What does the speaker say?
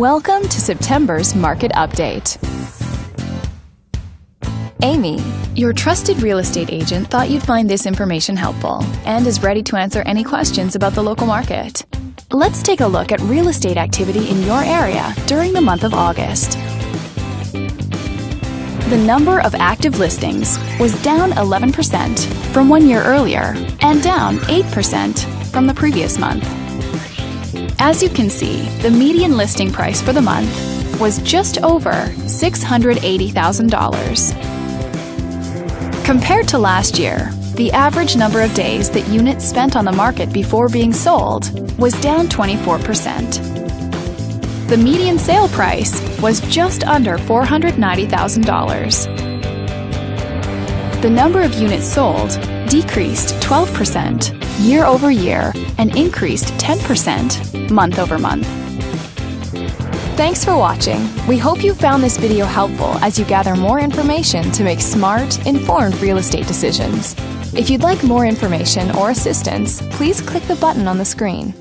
Welcome to September's Market Update. Amy, your trusted real estate agent, thought you'd find this information helpful and is ready to answer any questions about the local market. Let's take a look at real estate activity in your area during the month of August. The number of active listings was down 11% from one year earlier and down 8% from the previous month. As you can see, the median listing price for the month was just over $680,000. Compared to last year, the average number of days that units spent on the market before being sold was down 24%. The median sale price was just under $490,000. The number of units sold decreased 12% year over year and increased 10% month over month. Thanks for watching. We hope you found this video helpful as you gather more information to make smart, informed real estate decisions. If you'd like more information or assistance, please click the button on the screen.